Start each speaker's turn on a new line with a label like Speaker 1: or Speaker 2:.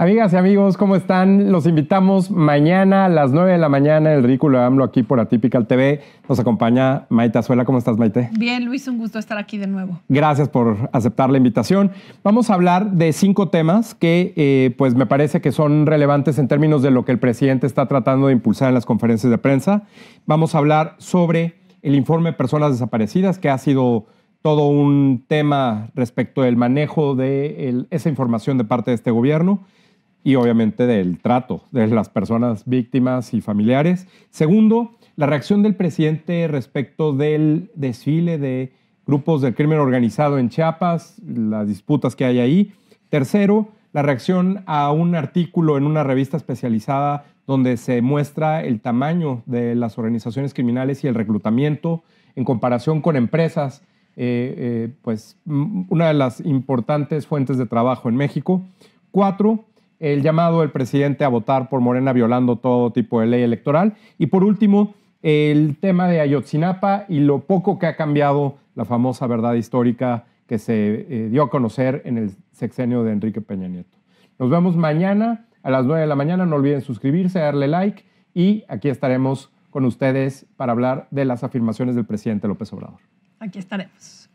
Speaker 1: Amigas y amigos, ¿cómo están? Los invitamos mañana a las 9 de la mañana en el ridículo de AMLO aquí por Atypical TV. Nos acompaña Maite Azuela. ¿Cómo estás, Maite?
Speaker 2: Bien, Luis, un gusto estar aquí de nuevo.
Speaker 1: Gracias por aceptar la invitación. Vamos a hablar de cinco temas que eh, pues me parece que son relevantes en términos de lo que el presidente está tratando de impulsar en las conferencias de prensa. Vamos a hablar sobre el informe de personas desaparecidas, que ha sido todo un tema respecto del manejo de el- esa información de parte de este gobierno y obviamente del trato de las personas víctimas y familiares. Segundo, la reacción del presidente respecto del desfile de grupos del crimen organizado en Chiapas, las disputas que hay ahí. Tercero, la reacción a un artículo en una revista especializada donde se muestra el tamaño de las organizaciones criminales y el reclutamiento en comparación con empresas, eh, eh, pues una de las importantes fuentes de trabajo en México. Cuatro, el llamado del presidente a votar por Morena violando todo tipo de ley electoral. Y por último, el tema de Ayotzinapa y lo poco que ha cambiado la famosa verdad histórica que se eh, dio a conocer en el sexenio de Enrique Peña Nieto. Nos vemos mañana a las 9 de la mañana. No olviden suscribirse, darle like y aquí estaremos con ustedes para hablar de las afirmaciones del presidente López Obrador.
Speaker 2: Aquí estaremos.